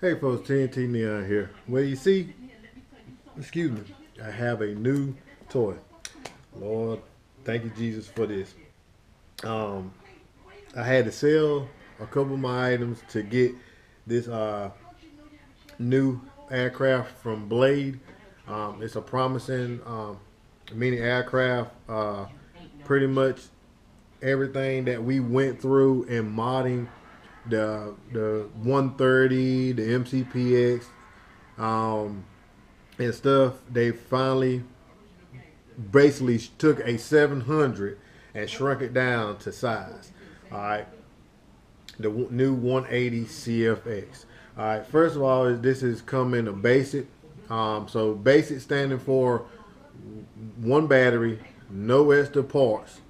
Hey folks, TNT Neon here. Well, you see, excuse me, I have a new toy. Lord, thank you Jesus for this. Um, I had to sell a couple of my items to get this uh, new aircraft from Blade. Um, it's a promising um, mini aircraft. Uh, pretty much everything that we went through in modding the the 130, the MCPX, um, and stuff. They finally basically took a 700 and shrunk it down to size. All right, the new 180 CFX. All right, first of all, this is coming a basic. Um, so basic standing for one battery, no extra parts,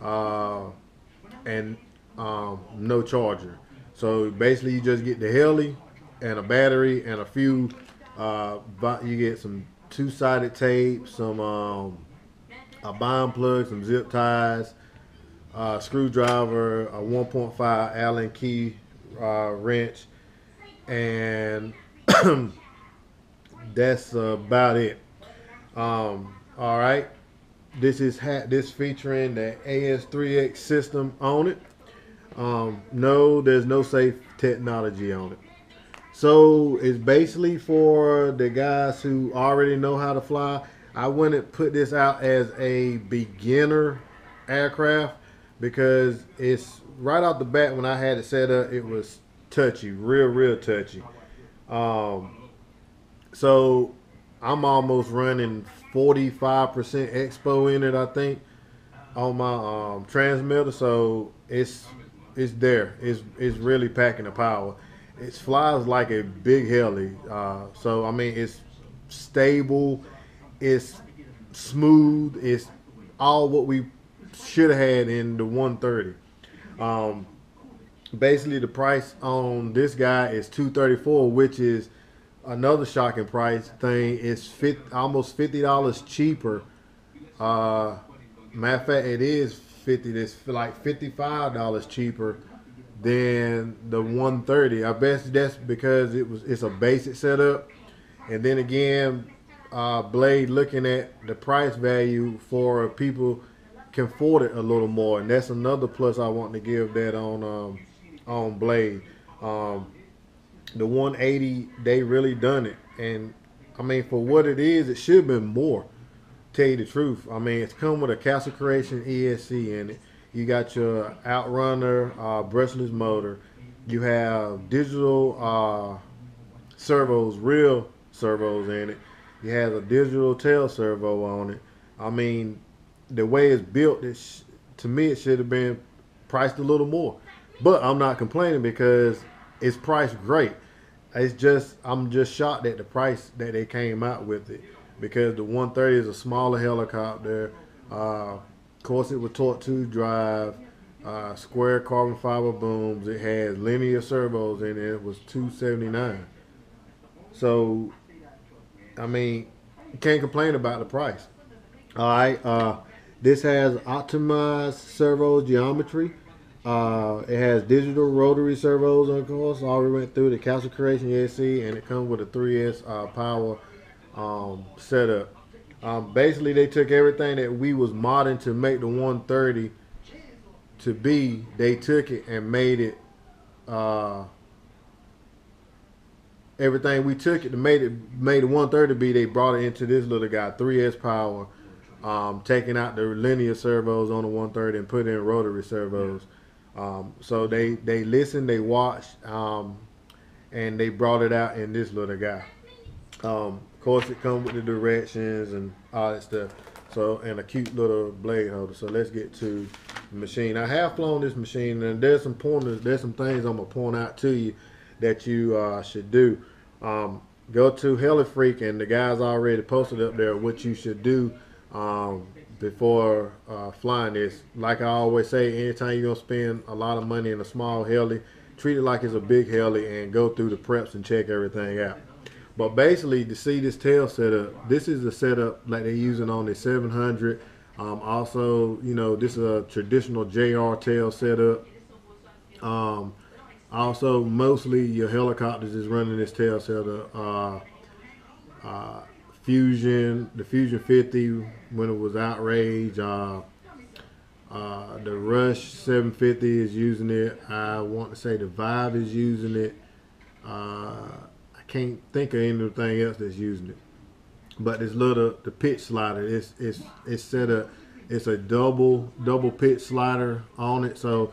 uh, and um, no charger. So basically, you just get the heli and a battery and a few. Uh, you get some two-sided tape, some um, a bind plug, some zip ties, uh, screwdriver, a 1.5 Allen key uh, wrench, and that's about it. Um, all right, this is ha- this featuring the AS3X system on it. Um, no, there's no safe technology on it. So it's basically for the guys who already know how to fly. I wouldn't put this out as a beginner aircraft because it's right off the bat when I had it set up, it was touchy, real, real touchy. Um, so I'm almost running 45% expo in it, I think, on my um, transmitter. So it's it's there. It's it's really packing the power. It flies like a big heli. Uh, so I mean, it's stable. It's smooth. It's all what we should have had in the 130. Um, basically, the price on this guy is 234, which is another shocking price thing. It's almost fifty dollars cheaper. Uh, matter of fact, it is fifty. that's like fifty five dollars cheaper than the one thirty. I bet that's because it was it's a basic setup, and then again, uh, Blade looking at the price value for people can afford it a little more, and that's another plus I want to give that on um, on Blade. Um, the 180, they really done it, and I mean for what it is, it should have been more tell you the truth. I mean, it's come with a Castle Creation ESC in it. You got your Outrunner uh, brushless motor. You have digital uh, servos, real servos in it. You have a digital tail servo on it. I mean, the way it's built, it sh- to me, it should have been priced a little more. But I'm not complaining because it's priced great. It's just I'm just shocked at the price that they came out with it because the 130 is a smaller helicopter. Uh, of course, it was torque to drive, uh, square carbon fiber booms. It has linear servos in it. It was 279. So, I mean, you can't complain about the price. All right. Uh, this has optimized servo geometry. Uh, it has digital rotary servos, of course. Already went through the Castle Creation ESC, and it comes with a 3S uh, power um, setup. Um, basically, they took everything that we was modding to make the 130 to be. They took it and made it. Uh, everything we took it to made it made the 130 be. They brought it into this little guy, 3S power, um, taking out the linear servos on the 130 and put in rotary servos. Um, so they they listened, they watched, um, and they brought it out in this little guy. Um, of course, it comes with the directions and all that stuff. So, and a cute little blade holder. So let's get to the machine. I have flown this machine, and there's some pointers. There's some things I'm gonna point out to you that you uh, should do. Um, go to HeliFreak, and the guys already posted up there what you should do um, before uh, flying this. Like I always say, anytime you're gonna spend a lot of money in a small heli, treat it like it's a big heli, and go through the preps and check everything out. But basically, to see this tail setup, this is the setup like they're using on the 700. Um, also, you know, this is a traditional JR tail setup. Um, Also, mostly your helicopters is running this tail setup. Uh, uh, Fusion, the Fusion 50 when it was outrage. Uh, uh, the Rush 750 is using it. I want to say the Vibe is using it. Can't think of anything else that's using it. But this little the pitch slider, it's it's it's set up. It's a double double pitch slider on it, so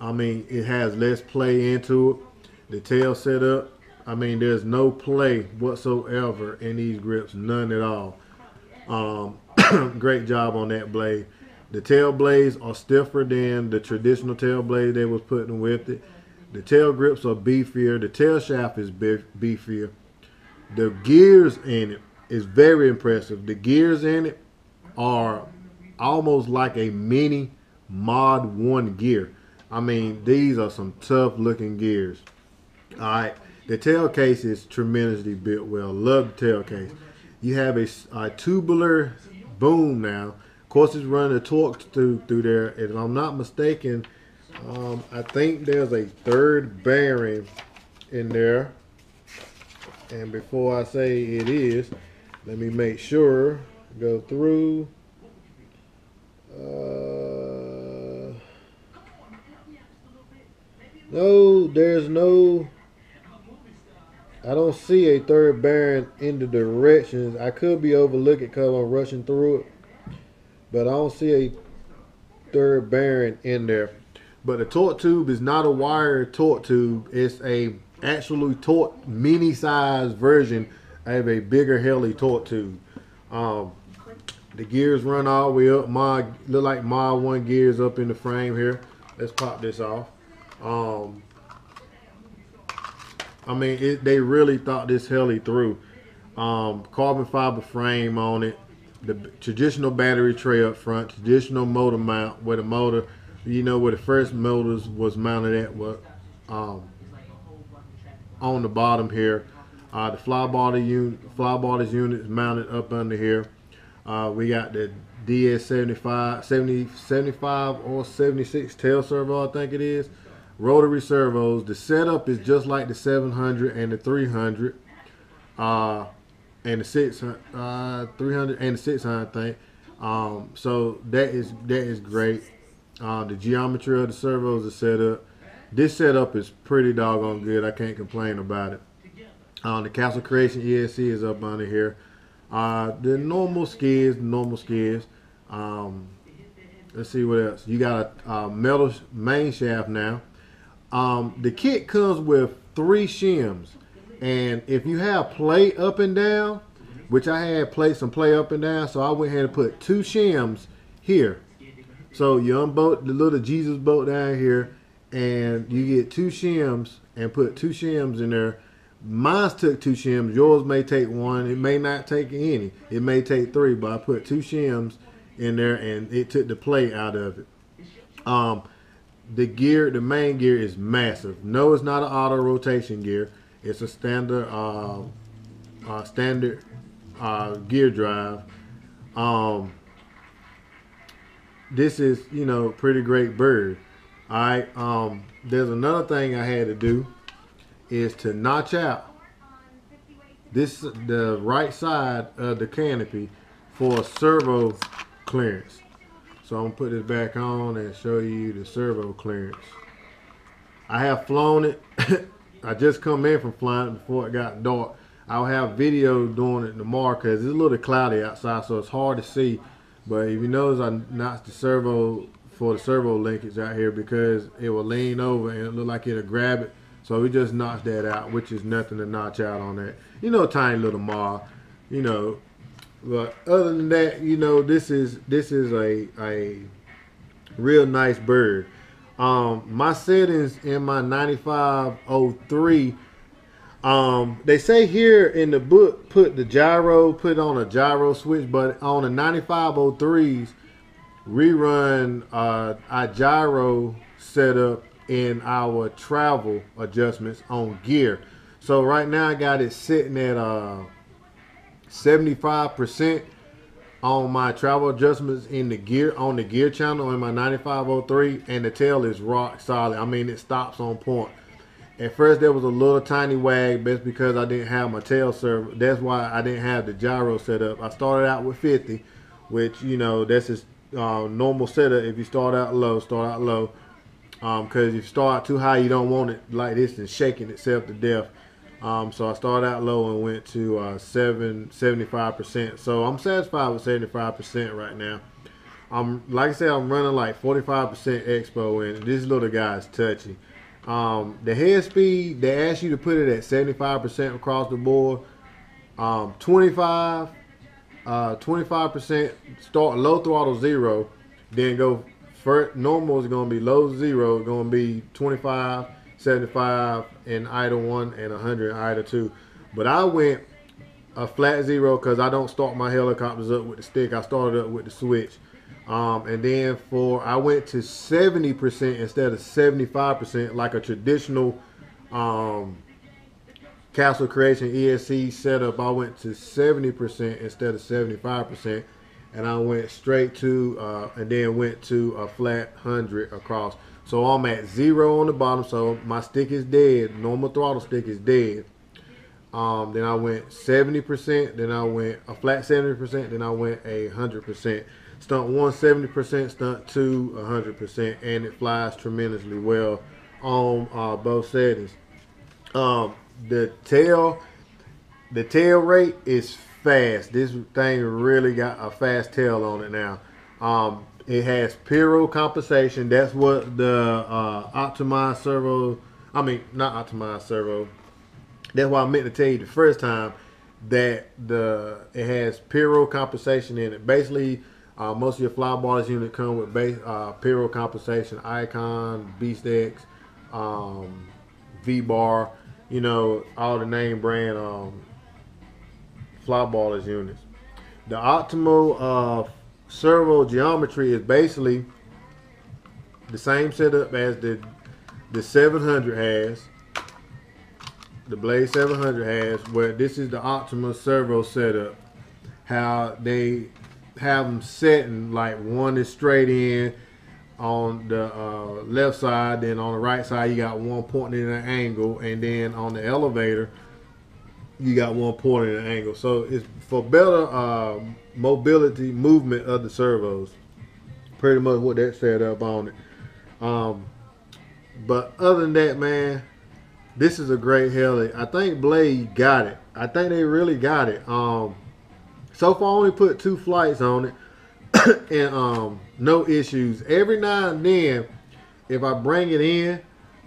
I mean it has less play into it. The tail setup, I mean there's no play whatsoever in these grips, none at all. Um, great job on that blade. The tail blades are stiffer than the traditional tail blade they was putting with it. The tail grips are beefier. The tail shaft is beefier. The gears in it is very impressive. The gears in it are almost like a mini Mod 1 gear. I mean, these are some tough looking gears. All right. The tail case is tremendously built well. Love the tail case. You have a, a tubular boom now of course, it's running a torque through through there. If I'm not mistaken, um, I think there's a third bearing in there. And before I say it is, let me make sure. Go through. Uh, no, there's no. I don't see a third bearing in the directions. I could be overlooking because I'm rushing through it but I don't see a third bearing in there. But the torque tube is not a wire torque tube. It's a actually torque mini size version of a bigger heli torque tube. Um, the gears run all the way up. My look like my one gears up in the frame here. Let's pop this off. Um, I mean, it, they really thought this heli through. Um, carbon fiber frame on it the traditional battery tray up front, traditional motor mount where the motor, you know, where the first motors was mounted at, what, um, on the bottom here. Uh, the fly body unit, fly bodies unit is mounted up under here. Uh, we got the DS75, 70, 75 or 76 tail servo, I think it is. Rotary servos. The setup is just like the 700 and the 300. Uh, and the six uh, 300 and the 600 thing. Um, so that is that is great. Uh, the geometry of the servos is set up. This setup is pretty doggone good. I can't complain about it. Uh, the Castle Creation ESC is up under here. Uh, the normal skids, normal skids. Um, let's see what else. You got a, a metal main shaft now. Um, the kit comes with three shims. And if you have play up and down, which I had play some play up and down, so I went ahead and put two shims here. So you unbolt the little Jesus bolt down here, and you get two shims and put two shims in there. Mine took two shims. Yours may take one. It may not take any. It may take three, but I put two shims in there, and it took the play out of it. Um, the gear, the main gear is massive. No, it's not an auto rotation gear. It's a standard uh, uh, standard uh, gear drive. Um, this is you know pretty great bird. All right. Um, there's another thing I had to do is to notch out this the right side of the canopy for a servo clearance. So I'm gonna put this back on and show you the servo clearance. I have flown it I just come in from flying before it got dark. I'll have video doing it tomorrow because it's a little cloudy outside, so it's hard to see. But if you notice, I notched the servo for the servo linkage out here because it will lean over and it look like it'll grab it. So we just notched that out, which is nothing to notch out on that. You know, tiny little mar, you know. But other than that, you know, this is this is a a real nice bird. Um, my settings in my 9503, um, they say here in the book, put the gyro, put on a gyro switch, but on the 9503s, rerun uh, our gyro setup in our travel adjustments on gear. So right now I got it sitting at uh, 75% on my travel adjustments in the gear on the gear channel in my 9503 and the tail is rock solid. I mean it stops on point. At first, there was a little tiny wag, but it's because I didn't have my tail servo. That's why I didn't have the gyro set up. I started out with 50, which you know that's just uh, normal setup. If you start out low, start out low, because um, if you start out too high, you don't want it like this and shaking itself to death. Um, so I started out low and went to uh, seven, 75%. So I'm satisfied with 75% right now. I'm like I said, I'm running like 45% expo and this little guy is touchy. Um, the head speed, they ask you to put it at 75% across the board. Um, 25, uh, 25% start low throttle zero, then go first, normal is going to be low zero, going to be 25, 75 in idle one and 100 in idle two. But I went a flat zero because I don't start my helicopters up with the stick. I started up with the switch. Um, and then for I went to 70% instead of 75% like a traditional um, Castle Creation ESC setup. I went to 70% instead of 75% and I went straight to uh, and then went to a flat 100 across. So I'm at zero on the bottom. So my stick is dead. Normal throttle stick is dead. Um, then I went 70%. Then I went a flat 70%. Then I went a 100%. Stunt one 70%, stunt two 100%, and it flies tremendously well on uh, both settings. Um, the tail, the tail rate is fast. This thing really got a fast tail on it now. Um, it has pyro compensation. That's what the uh, optimized servo. I mean, not optimized servo. That's why I meant to tell you the first time that the it has pyro compensation in it. Basically, uh, most of your flybarless unit come with base uh, pyro compensation, Icon, Beast X, um, V Bar. You know all the name brand um, flybarless units. The optimal uh, servo geometry is basically the same setup as the the 700 has. The Blade 700 has, where this is the optimal servo setup. How they have them setting like one is straight in on the uh, left side, then on the right side you got one pointing in an angle, and then on the elevator you got one pointing in an angle. So it's for better uh, mobility, movement of the servos. Pretty much what that set up on it. Um, but other than that, man, this is a great heli. I think Blade got it. I think they really got it. Um, so far, I only put two flights on it, and um, no issues. Every now and then, if I bring it in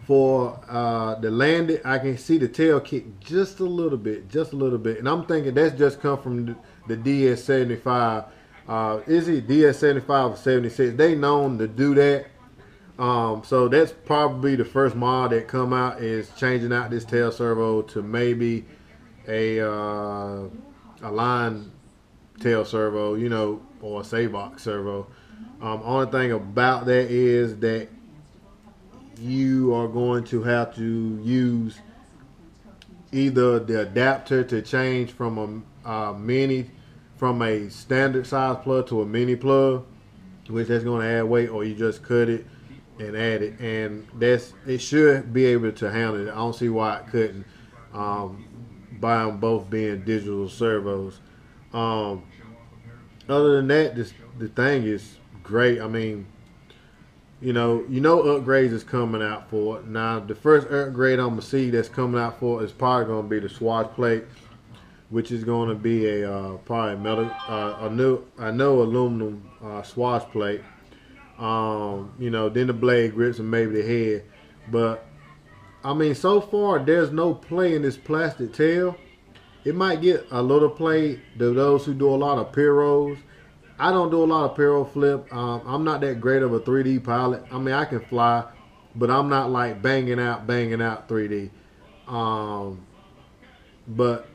for uh, the landing, I can see the tail kick just a little bit, just a little bit, and I'm thinking that's just come from the the DS75. Uh, is it DS75 or 76? They known to do that. Um, so that's probably the first mod that come out is changing out this tail servo to maybe a uh, Align tail servo, you know, or a Savox servo. Um, only thing about that is that you are going to have to use either the adapter to change from a, a mini from a standard size plug to a mini plug, which that's going to add weight, or you just cut it and add it, and that's it should be able to handle it. I don't see why it couldn't. Um, by them both being digital servos. Um, other than that, this the thing is great. I mean, you know, you know upgrades is coming out for it. Now, the first upgrade I'm gonna see that's coming out for it is probably gonna be the swashplate, which is gonna be a uh, probably metal, uh, a new, I know aluminum uh, swashplate. Um, you know, then the blade grips and maybe the head, but I mean, so far there's no play in this plastic tail. It might get a little play to those who do a lot of pyros I don't do a lot of pyro flip. Um, I'm not that great of a 3D pilot. I mean, I can fly, but I'm not like banging out, banging out 3D. Um, but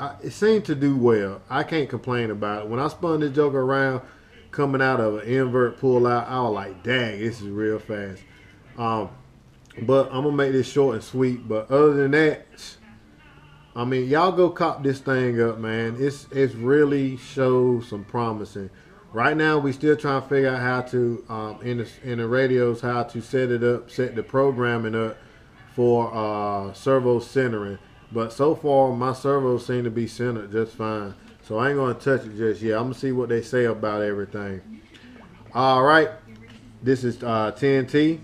I, it seemed to do well. I can't complain about it. When I spun this joker around, coming out of an invert pull out, I was like, dang, this is real fast. Um, but I'm gonna make this short and sweet. But other than that, I mean, y'all go cop this thing up, man. It's it's really shows some promising. Right now, we still trying to figure out how to um, in the in the radios how to set it up, set the programming up for uh, servo centering. But so far, my servos seem to be centered just fine. So I ain't gonna touch it just yet. I'm gonna see what they say about everything. All right, this is uh, TNT.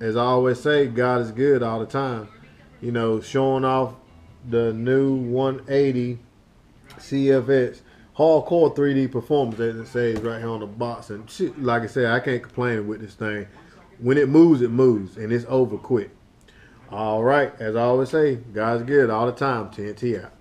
As I always say, God is good all the time. You know, showing off the new 180 CFX hardcore 3D performance, as it says right here on the box. And shit, like I said, I can't complain with this thing. When it moves, it moves, and it's over quick. All right, as I always say, God's good all the time. TNT out.